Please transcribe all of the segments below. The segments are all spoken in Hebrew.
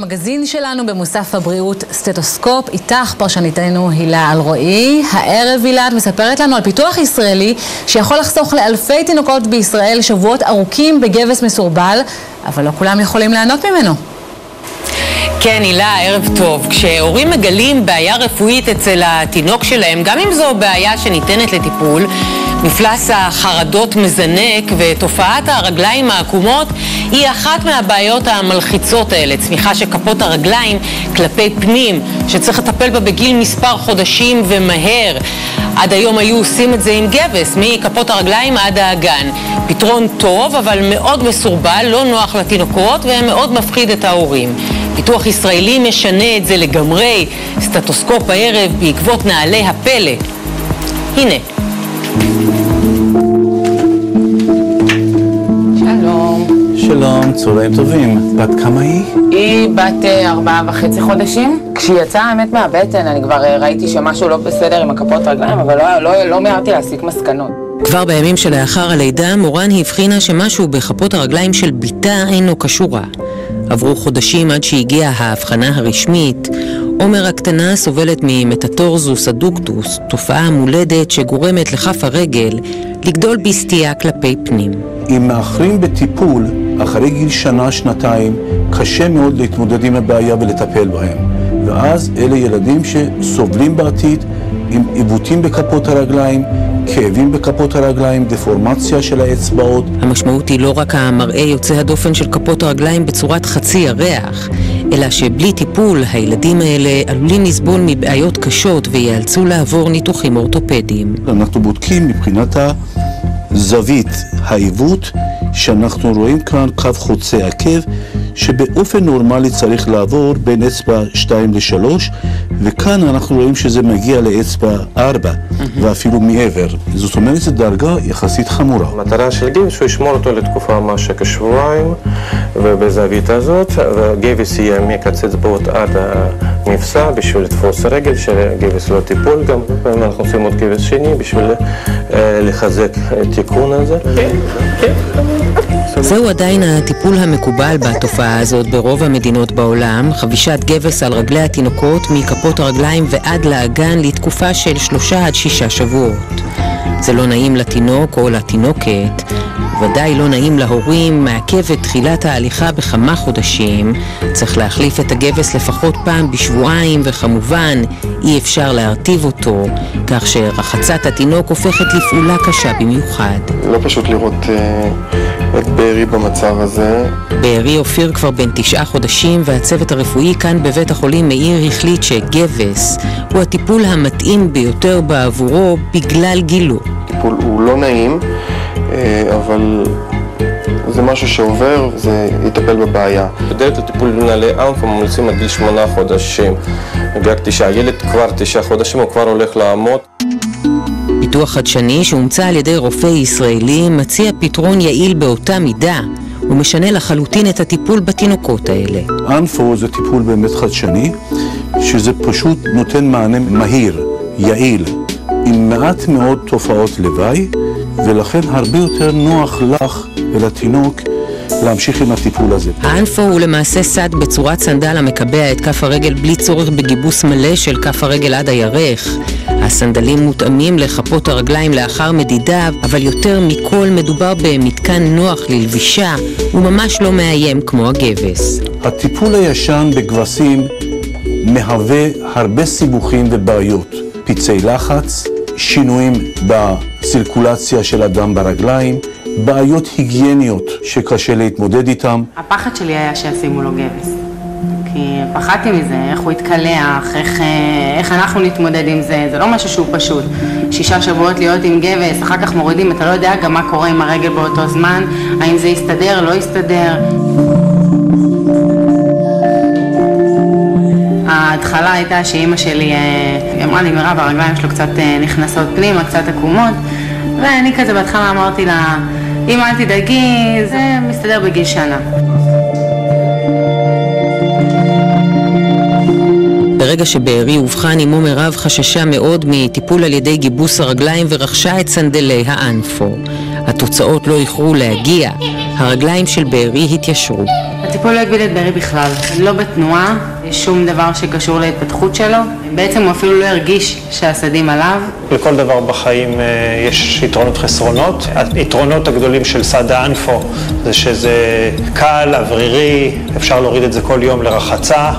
המגזין שלנו במוסף הבריאות סטטוסקופ, איתך פרשניתנו הילה אלרועי. הערב הילה את מספרת לנו על פיתוח ישראלי שיכול לחסוך לאלפי תינוקות בישראל שבועות ארוכים בגבס מסורבל, אבל לא כולם יכולים ליהנות ממנו. כן, הילה, ערב טוב. כשהורים מגלים בעיה רפואית אצל התינוק שלהם, גם אם זו בעיה שניתנת לטיפול, מפלס החרדות מזנק ותופעת הרגליים העקומות היא אחת מהבעיות המלחיצות האלה, צמיחה של כפות הרגליים כלפי פנים, שצריך לטפל בה בגיל מספר חודשים ומהר. עד היום היו עושים את זה עם גבס, מכפות הרגליים עד האגן. פתרון טוב, אבל מאוד מסורבל, לא נוח לתינוקות ומאוד מפחיד את ההורים. פיתוח ישראלי משנה את זה לגמרי, סטטוסקופ הערב בעקבות נעלי הפלא. הנה. שלום. שלום, צהריים טובים. בת כמה היא? היא בת אה, ארבעה וחצי חודשים. כשהיא יצאה האמת מהבטן, אני כבר אה, ראיתי שמשהו לא בסדר עם הכפות רגליים, אבל לא, לא, לא מיהרתי להסיק מסקנות. כבר בימים שלאחר הלידה, מורן הבחינה שמשהו בכפות הרגליים של בתה אינו כשורה. עברו חודשים עד שהגיעה ההבחנה הרשמית. עומר הקטנה סובלת ממטטורזוס אדוקטוס, תופעה מולדת שגורמת לכף הרגל לגדול בסטייה כלפי פנים. אם מאחרים בטיפול, אחרי גיל שנה-שנתיים, קשה מאוד להתמודד עם הבעיה ולטפל בהם. ואז אלה ילדים שסובלים בעתיד עם עיוותים בכפות הרגליים, כאבים בכפות הרגליים, דפורמציה של האצבעות. המשמעות היא לא רק המראה יוצא הדופן של כפות הרגליים בצורת חצי ירח, אלא שבלי טיפול הילדים האלה עלולים לסבול מבעיות קשות וייאלצו לעבור ניתוחים אורתופדיים. אנחנו בודקים מבחינת הזווית, העיוות, שאנחנו רואים כאן קו חוצה עקב, שבאופן נורמלי צריך לעבור בין אצבע 2 ל-3, וכאן אנחנו רואים שזה מגיע לאצבע 4, ואפילו מעבר. זאת אומרת, זו דרגה יחסית חמורה. המטרה של גיבס הוא ישמור אותו לתקופה משהו כשבועיים ובזווית הזאת וגבס יהיה מקץ אצבעות עד המפסע בשביל לתפוס רגל שגבס לא טיפול גם ואנחנו עושים עוד גבס שני בשביל אה, לחזק את התיקון הזה זהו עדיין הטיפול המקובל בתופעה הזאת ברוב המדינות בעולם, חבישת גבס על רגלי התינוקות מכפות הרגליים ועד לאגן לתקופה של שלושה עד שישה שבועות. זה לא נעים לתינוק או לתינוקת, ודאי לא נעים להורים, מעכב את תחילת ההליכה בכמה חודשים, צריך להחליף את הגבס לפחות פעם בשבועיים, וכמובן אי אפשר להרטיב אותו, כך שרחצת התינוק הופכת לפעולה קשה במיוחד. לא פשוט לראות אה, את בארי במצב הזה. בארי אופיר כבר בן תשעה חודשים, והצוות הרפואי כאן בבית החולים מאיר החליט שגבס הוא הטיפול המתאים ביותר בעבורו בגלל גילו. טיפול הוא לא נעים, אה, אבל זה משהו שעובר, זה יטפל בבעיה. בדרך כלל טיפול בנעלי אמפה ממליצים עד גיל שמונה חודשים בגלל שהילד כבר תשעה חודשים הוא כבר הולך לעמוד פיתוח חדשני שהומצא על ידי רופא ישראלי מציע פתרון יעיל באותה מידה ומשנה לחלוטין את הטיפול בתינוקות האלה. אנפו זה טיפול באמת חדשני, שזה פשוט נותן מענה מהיר, יעיל, עם מעט מאוד תופעות לוואי, ולכן הרבה יותר נוח לך ולתינוק להמשיך עם הטיפול הזה. האנפו הוא למעשה סד בצורת סנדל המקבע את כף הרגל בלי צורך בגיבוס מלא של כף הרגל עד הירך. הסנדלים מותאמים לכפות הרגליים לאחר מדידה, אבל יותר מכל מדובר במתקן נוח ללבישה, וממש לא מאיים כמו הגבס. הטיפול הישן בכבשים מהווה הרבה סיבוכים ובעיות. פצעי לחץ, שינויים בסירקולציה של הדם ברגליים, בעיות היגייניות שקשה להתמודד איתן. הפחד שלי היה שישימו לו גבס. כי פחדתי מזה, איך הוא יתקלח, איך, אה, איך אנחנו נתמודד עם זה, זה לא משהו שהוא פשוט. שישה שבועות להיות עם גבס, אחר כך מורידים, אתה לא יודע גם מה קורה עם הרגל באותו זמן, האם זה יסתדר, לא יסתדר. ההתחלה הייתה שאימא שלי, אה, אמרה לי, מירב, הרגליים שלו קצת אה, נכנסות פנימה, קצת עקומות, ואני כזה בהתחלה אמרתי לה, אמא אל תדאגי, זה מסתדר בגיל שנה. ברגע שבארי אובחן עמו מירב חששה מאוד מטיפול על ידי גיבוס הרגליים ורכשה את סנדלי האנפו. התוצאות לא איחרו להגיע, הרגליים של בארי התיישרו. הטיפול לא הגביל את ברי בכלל, לא בתנועה, שום דבר שקשור להתפתחות שלו. בעצם הוא אפילו לא הרגיש שהסדים עליו. לכל דבר בחיים אה, יש יתרונות חסרונות. היתרונות הגדולים של סד האנפו זה שזה קל, אוורירי, אפשר להוריד את זה כל יום לרחצה,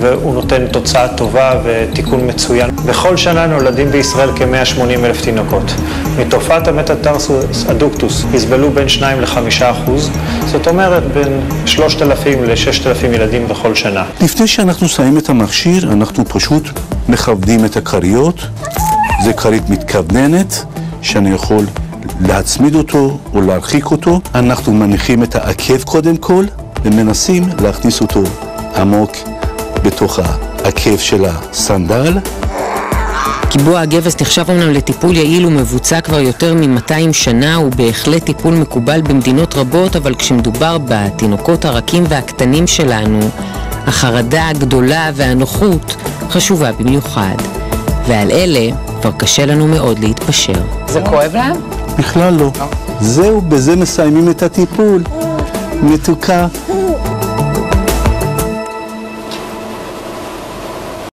והוא נותן תוצאה טובה ותיקון מצוין. בכל שנה נולדים בישראל כ-180 אלף תינוקות. מתופעת המטאטרסוס אדוקטוס יסבלו בין 2 ל-5 אחוז, זאת אומרת בין 3,000 ל-6,000 ילדים בכל שנה. לפני שאנחנו שמים את המכשיר, אנחנו פשוט מכבדים את הכריות. זה כרית מתכווננת, שאני יכול להצמיד אותו או להרחיק אותו. אנחנו מניחים את העקב קודם כל, ומנסים להכניס אותו עמוק בתוך העקב של הסנדל. קיבוע הגבס נחשב אמנם לטיפול יעיל ומבוצע כבר יותר מ-200 שנה, הוא בהחלט טיפול מקובל במדינות רבות, אבל כשמדובר בתינוקות הרכים והקטנים שלנו, החרדה הגדולה והנוחות חשובה במיוחד. ועל אלה כבר קשה לנו מאוד להתפשר. זה כואב להם? בכלל לא. זהו, בזה מסיימים את הטיפול. מתוקה,